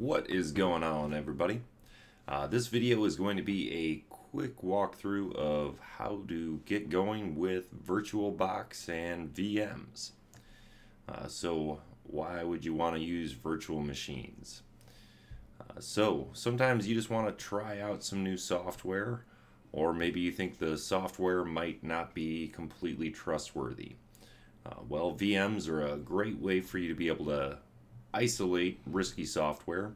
What is going on everybody? Uh, this video is going to be a quick walkthrough of how to get going with VirtualBox and VMs. Uh, so why would you want to use virtual machines? Uh, so sometimes you just want to try out some new software or maybe you think the software might not be completely trustworthy. Uh, well, VMs are a great way for you to be able to isolate risky software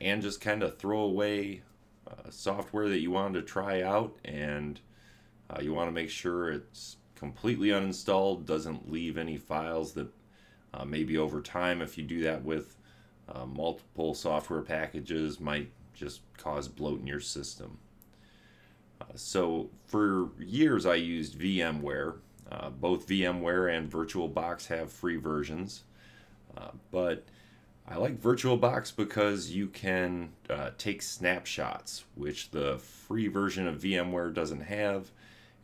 and just kind of throw away uh, software that you wanted to try out and uh, you want to make sure it's completely uninstalled, doesn't leave any files that uh, maybe over time, if you do that with uh, multiple software packages, might just cause bloat in your system. Uh, so for years I used VMware. Uh, both VMware and VirtualBox have free versions. Uh, but I like VirtualBox because you can uh, take snapshots, which the free version of VMware doesn't have.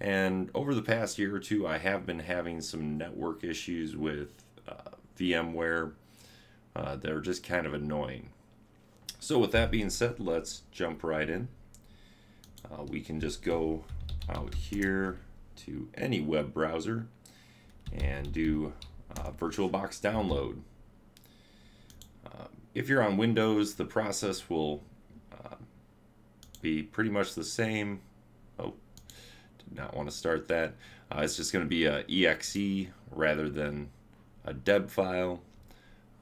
And over the past year or two, I have been having some network issues with uh, VMware uh, that are just kind of annoying. So with that being said, let's jump right in. Uh, we can just go out here to any web browser and do VirtualBox download if you're on Windows, the process will uh, be pretty much the same. Oh, did not want to start that. Uh, it's just going to be a exe rather than a deb file.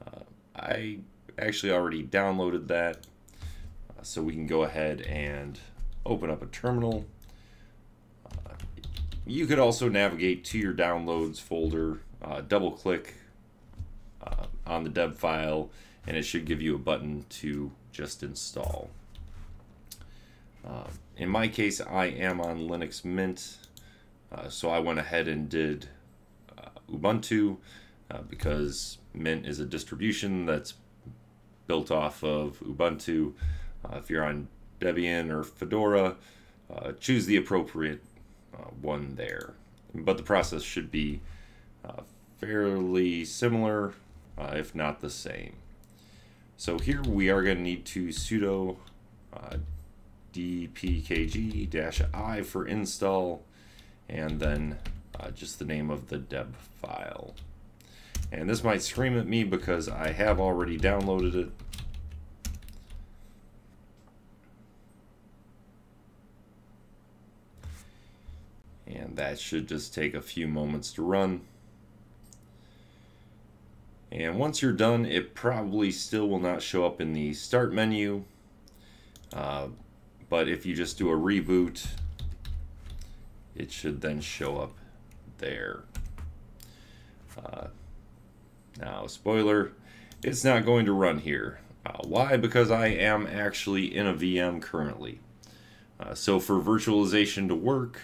Uh, I actually already downloaded that, uh, so we can go ahead and open up a terminal. Uh, you could also navigate to your downloads folder, uh, double click on the deb file and it should give you a button to just install. Uh, in my case, I am on Linux Mint, uh, so I went ahead and did uh, Ubuntu uh, because Mint is a distribution that's built off of Ubuntu. Uh, if you're on Debian or Fedora, uh, choose the appropriate one there. But the process should be fairly similar, if not the same. So here we are going to need to sudo uh, dpkg-i for install and then uh, just the name of the deb file. And this might scream at me because I have already downloaded it. And that should just take a few moments to run. And once you're done, it probably still will not show up in the start menu. Uh, but if you just do a reboot, it should then show up there. Uh, now, spoiler, it's not going to run here. Uh, why? Because I am actually in a VM currently. Uh, so for virtualization to work,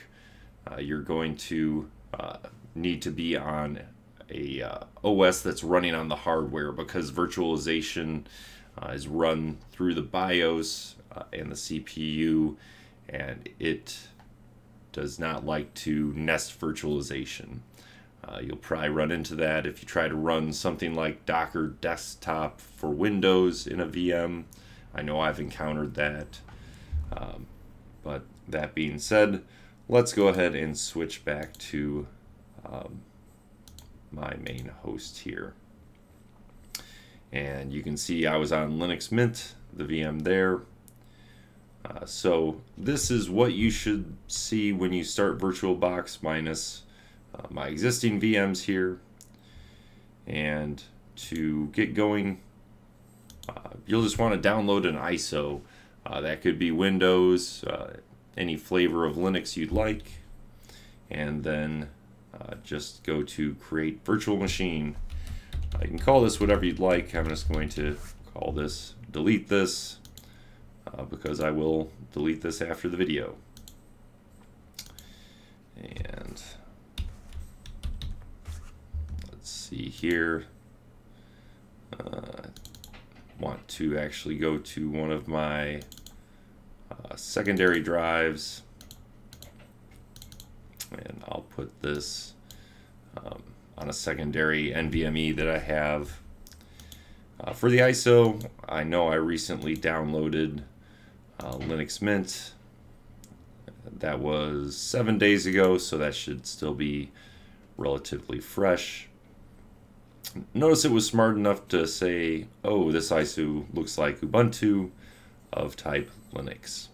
uh, you're going to uh, need to be on a uh, OS that's running on the hardware because virtualization uh, is run through the BIOS uh, and the CPU, and it does not like to nest virtualization. Uh, you'll probably run into that if you try to run something like Docker Desktop for Windows in a VM. I know I've encountered that. Um, but that being said, let's go ahead and switch back to um, my main host here. And you can see I was on Linux Mint, the VM there. Uh, so this is what you should see when you start VirtualBox minus uh, my existing VMs here. And to get going, uh, you'll just want to download an ISO. Uh, that could be Windows, uh, any flavor of Linux you'd like. And then uh, just go to create virtual machine. Uh, you can call this whatever you'd like. I'm just going to call this delete this uh, because I will delete this after the video. And let's see here. Uh, want to actually go to one of my uh, secondary drives and I'll put this um, on a secondary NVMe that I have. Uh, for the ISO, I know I recently downloaded uh, Linux Mint. That was seven days ago, so that should still be relatively fresh. Notice it was smart enough to say, oh, this ISO looks like Ubuntu of type Linux.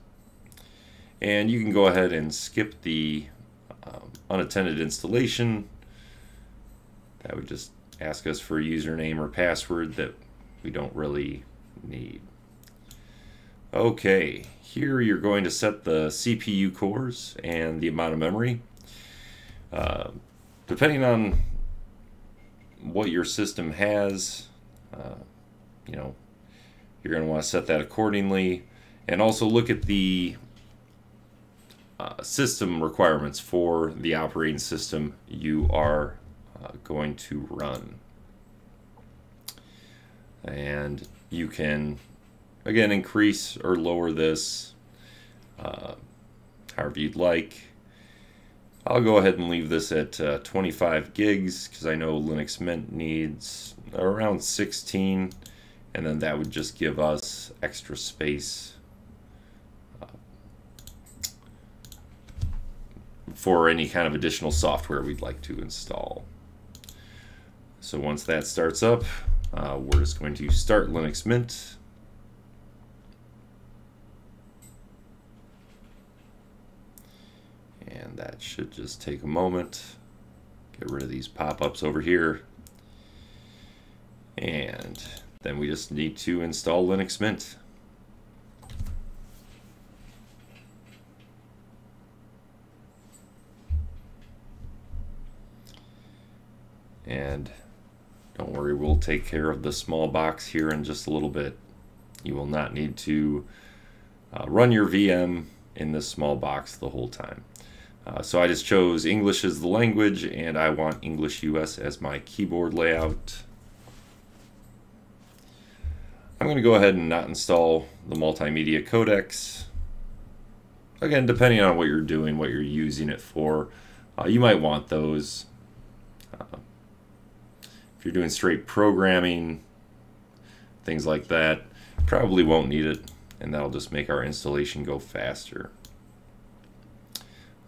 And you can go ahead and skip the um, unattended installation. That would just ask us for a username or password that we don't really need. Okay, here you're going to set the CPU cores and the amount of memory. Uh, depending on what your system has, uh, you know, you're going to want to set that accordingly. And also look at the uh, system requirements for the operating system you are uh, going to run. And you can, again, increase or lower this uh, however you'd like. I'll go ahead and leave this at uh, 25 gigs because I know Linux Mint needs around 16 and then that would just give us extra space for any kind of additional software we'd like to install. So once that starts up, uh, we're just going to start Linux Mint. And that should just take a moment. Get rid of these pop-ups over here. And then we just need to install Linux Mint. And don't worry, we'll take care of the small box here in just a little bit. You will not need to uh, run your VM in this small box the whole time. Uh, so I just chose English as the language and I want English US as my keyboard layout. I'm going to go ahead and not install the multimedia codecs. Again, depending on what you're doing, what you're using it for, uh, you might want those. If you're doing straight programming, things like that, probably won't need it, and that'll just make our installation go faster.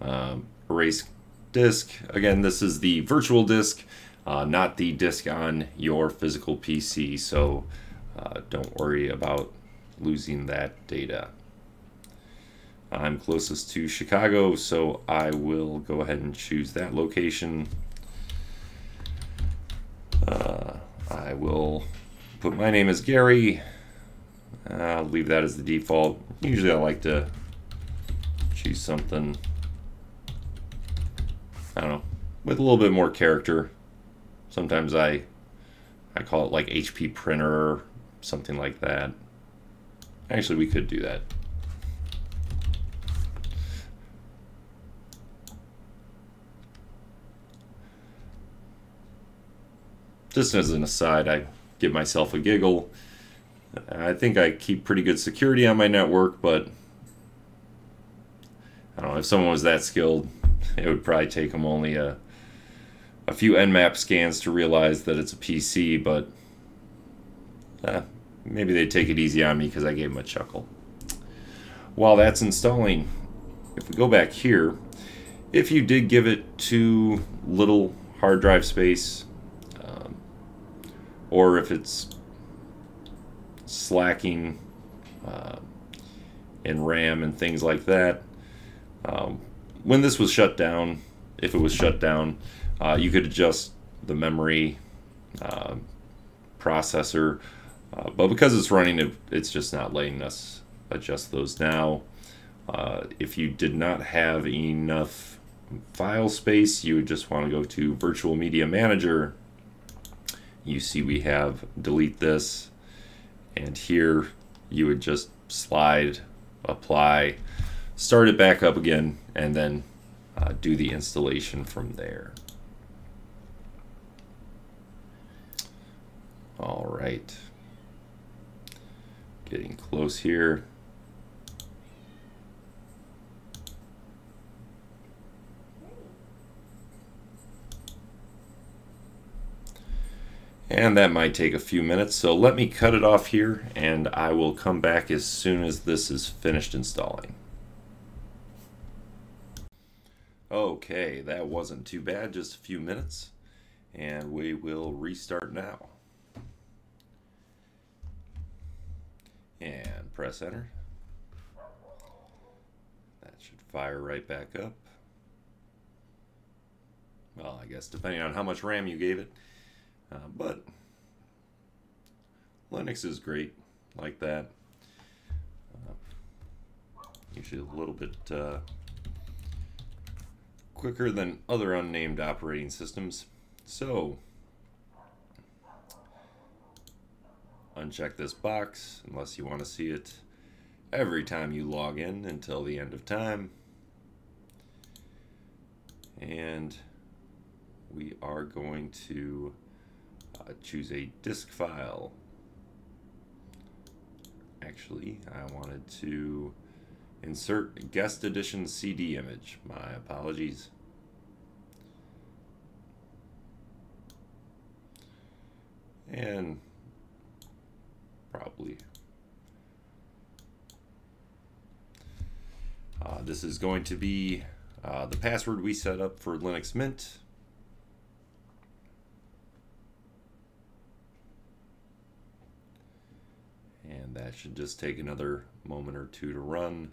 Um, erase disk. Again, this is the virtual disk, uh, not the disk on your physical PC, so uh, don't worry about losing that data. I'm closest to Chicago, so I will go ahead and choose that location. Uh, I will put my name as Gary. I'll leave that as the default. Usually I like to choose something, I don't know, with a little bit more character. Sometimes I I call it like HP printer something like that. Actually, we could do that. Just as an aside, I give myself a giggle. I think I keep pretty good security on my network, but I don't know, if someone was that skilled, it would probably take them only a, a few Nmap scans to realize that it's a PC, but uh, maybe they'd take it easy on me because I gave them a chuckle. While that's installing, if we go back here, if you did give it too little hard drive space, or if it's slacking uh, in RAM and things like that, um, when this was shut down, if it was shut down, uh, you could adjust the memory uh, processor uh, but because it's running, it, it's just not letting us adjust those now. Uh, if you did not have enough file space, you would just want to go to Virtual Media Manager. You see we have delete this, and here you would just slide, apply, start it back up again, and then uh, do the installation from there. All right. Getting close here. And that might take a few minutes, so let me cut it off here and I will come back as soon as this is finished installing. Okay, that wasn't too bad, just a few minutes, and we will restart now. And press enter. That should fire right back up. Well, I guess depending on how much RAM you gave it. Uh, but Linux is great like that. Uh, usually a little bit uh, quicker than other unnamed operating systems. So, uncheck this box unless you want to see it every time you log in until the end of time. And we are going to uh, choose a disk file. Actually, I wanted to insert guest addition CD image. My apologies. And probably uh, this is going to be uh, the password we set up for Linux Mint. And that should just take another moment or two to run.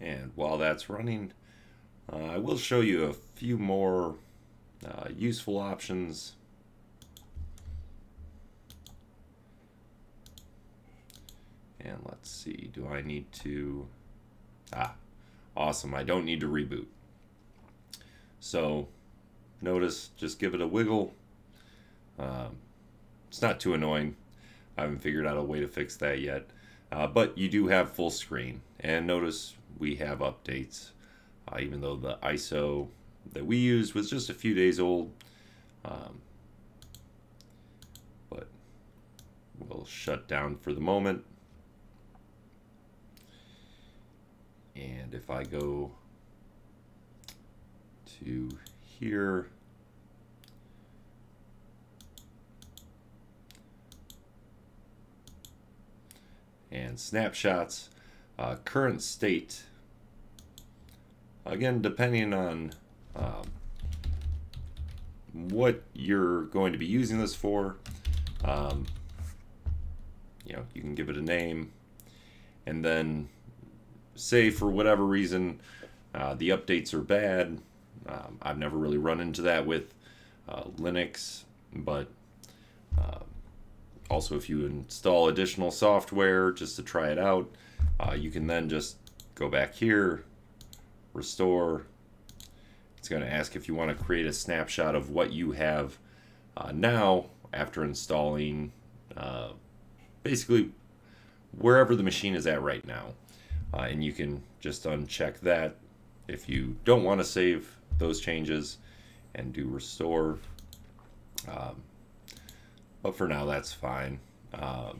And while that's running, uh, I will show you a few more uh, useful options. And let's see, do I need to, ah, awesome, I don't need to reboot. So notice, just give it a wiggle. Um, it's not too annoying. I haven't figured out a way to fix that yet. Uh, but you do have full screen. And notice we have updates. Uh, even though the ISO that we used was just a few days old. Um, but we'll shut down for the moment. And if I go to here, and snapshots, uh, current state, again, depending on um, what you're going to be using this for, um, you know, you can give it a name. And then say for whatever reason uh, the updates are bad. Um, I've never really run into that with uh, Linux, but uh, also if you install additional software just to try it out, uh, you can then just go back here, restore. It's going to ask if you want to create a snapshot of what you have uh, now after installing uh, basically wherever the machine is at right now. Uh, and you can just uncheck that if you don't want to save those changes and do restore. Um, but for now, that's fine. Uh,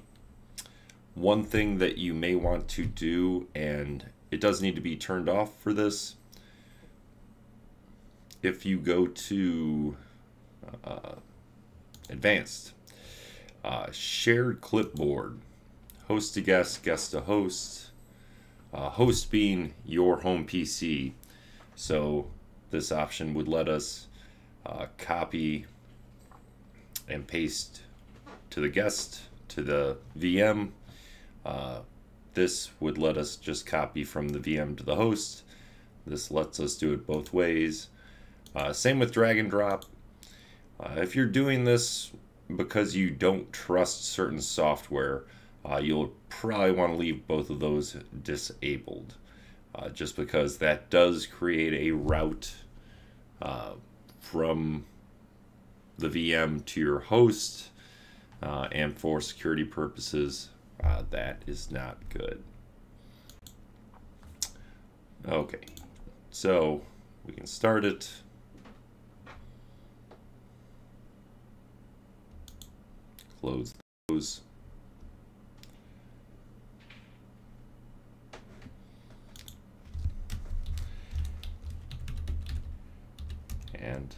one thing that you may want to do, and it does need to be turned off for this, if you go to uh, advanced, uh, shared clipboard, host to guest, guest to host, uh, host being your home PC. So this option would let us uh, copy and paste to the guest to the VM. Uh, this would let us just copy from the VM to the host. This lets us do it both ways. Uh, same with drag and drop. Uh, if you're doing this because you don't trust certain software, uh, you'll probably want to leave both of those disabled uh, just because that does create a route uh, from the VM to your host uh, and for security purposes uh, that is not good. Okay so we can start it. Close those and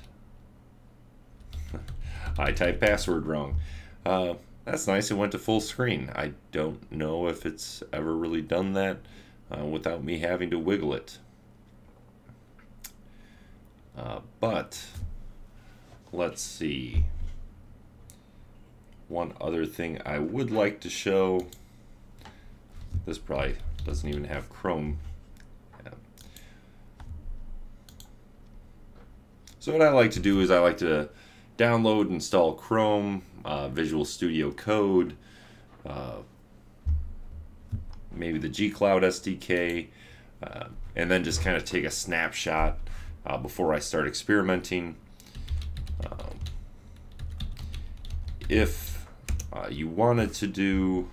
I typed password wrong. Uh, that's nice, it went to full screen. I don't know if it's ever really done that uh, without me having to wiggle it. Uh, but, let's see. One other thing I would like to show, this probably doesn't even have Chrome So what I like to do is I like to download, install Chrome, uh, Visual Studio Code, uh, maybe the G-Cloud SDK, uh, and then just kind of take a snapshot uh, before I start experimenting. Um, if uh, you wanted to do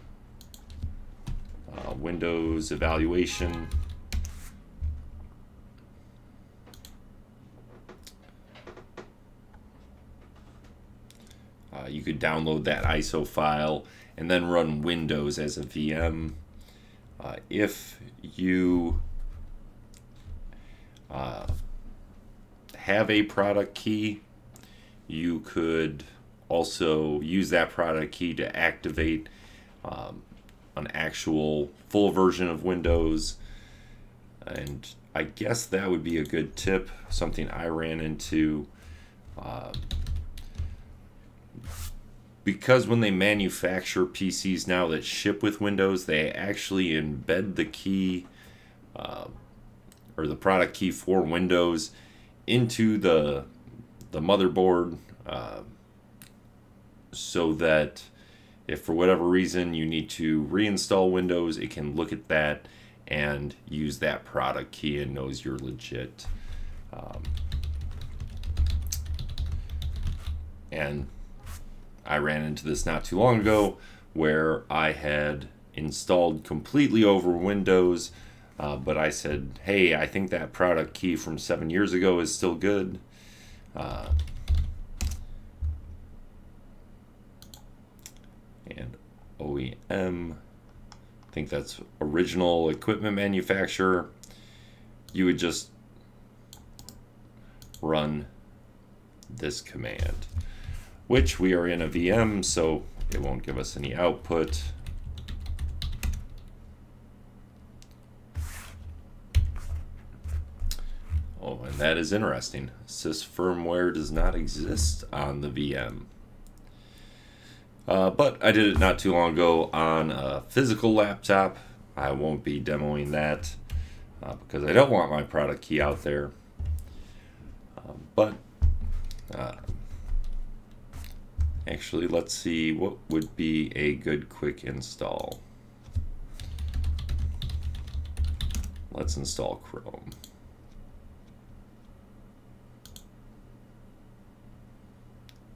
uh, Windows evaluation, you could download that ISO file and then run Windows as a VM. Uh, if you uh, have a product key, you could also use that product key to activate um, an actual full version of Windows. And I guess that would be a good tip, something I ran into. Uh, because when they manufacture PCs now that ship with Windows, they actually embed the key uh, or the product key for Windows into the the motherboard, uh, so that if for whatever reason you need to reinstall Windows, it can look at that and use that product key and knows you're legit. Um, and I ran into this not too long ago where I had installed completely over Windows, uh, but I said, hey, I think that product key from seven years ago is still good. Uh, and OEM, I think that's original equipment manufacturer. You would just run this command which we are in a VM, so it won't give us any output. Oh, and that is interesting. Sys firmware does not exist on the VM. Uh, but I did it not too long ago on a physical laptop. I won't be demoing that uh, because I don't want my product key out there. Uh, but uh, Actually, let's see what would be a good quick install. Let's install Chrome.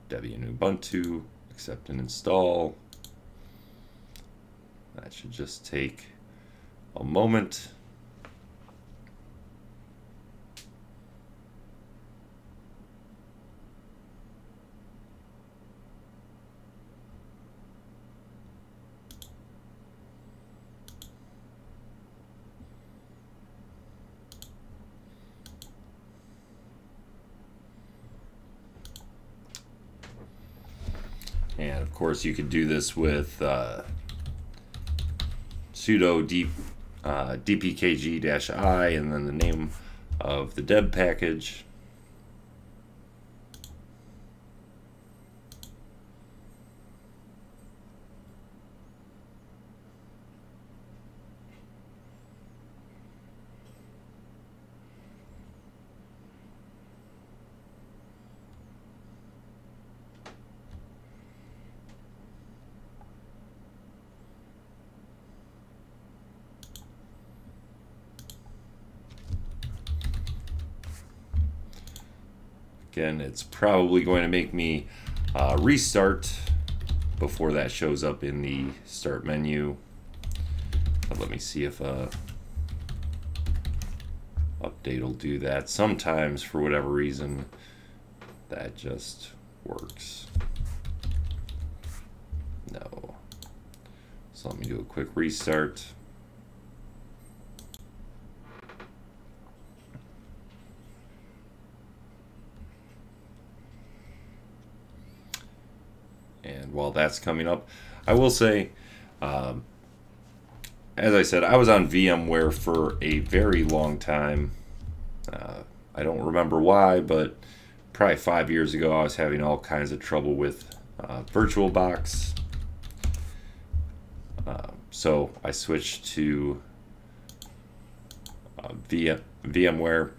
Debian Ubuntu, accept and install. That should just take a moment. And of course, you could do this with uh, sudo uh, dpkg-i and then the name of the deb package. Again, it's probably going to make me uh, restart before that shows up in the start menu. But let me see if a uh, update will do that. Sometimes, for whatever reason, that just works. No. So let me do a quick restart. While that's coming up. I will say, um, as I said, I was on VMware for a very long time. Uh, I don't remember why, but probably five years ago, I was having all kinds of trouble with uh, VirtualBox. Uh, so I switched to uh, VMware,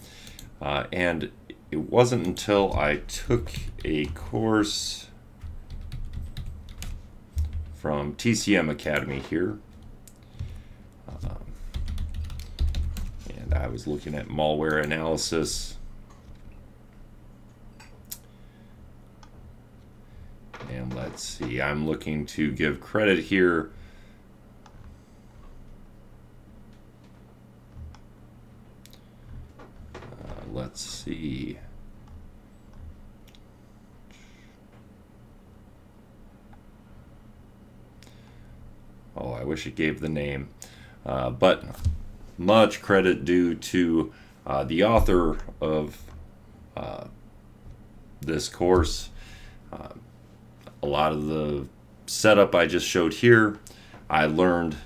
uh, and it wasn't until I took a course from TCM Academy here. Um, and I was looking at malware analysis. And let's see, I'm looking to give credit here. Uh, let's see. Oh, I wish it gave the name. Uh, but much credit due to uh, the author of uh, this course. Uh, a lot of the setup I just showed here, I learned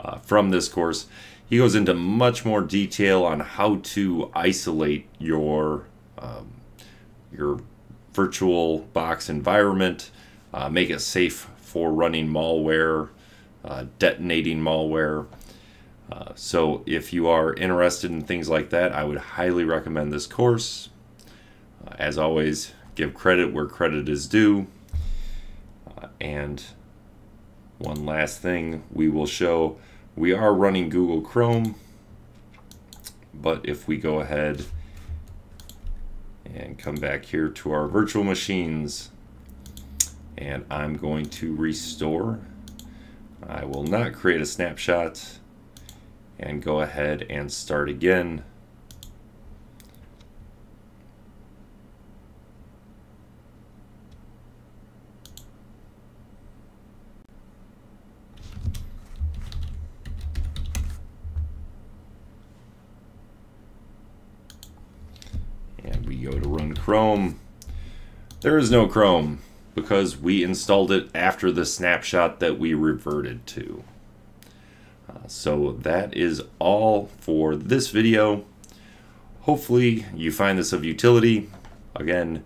uh, from this course. He goes into much more detail on how to isolate your um, your virtual box environment, uh, make it safe for running malware, uh, detonating malware. Uh, so if you are interested in things like that, I would highly recommend this course. Uh, as always, give credit where credit is due. Uh, and one last thing we will show, we are running Google Chrome, but if we go ahead and come back here to our virtual machines, and I'm going to restore I will not create a snapshot and go ahead and start again. And we go to run Chrome. There is no Chrome because we installed it after the snapshot that we reverted to. Uh, so that is all for this video. Hopefully you find this of utility. Again,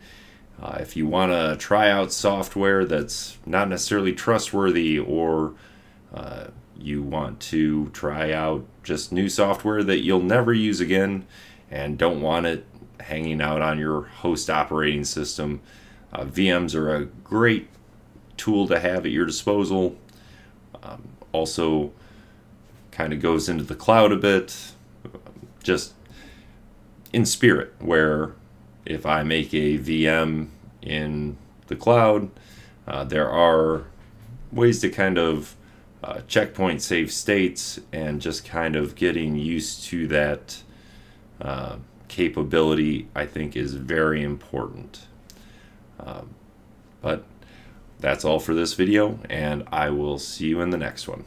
uh, if you want to try out software that's not necessarily trustworthy or uh, you want to try out just new software that you'll never use again and don't want it hanging out on your host operating system, uh, VMs are a great tool to have at your disposal. Um, also, kind of goes into the cloud a bit, just in spirit, where if I make a VM in the cloud, uh, there are ways to kind of uh, checkpoint save states and just kind of getting used to that uh, capability, I think, is very important. Um, but that's all for this video, and I will see you in the next one.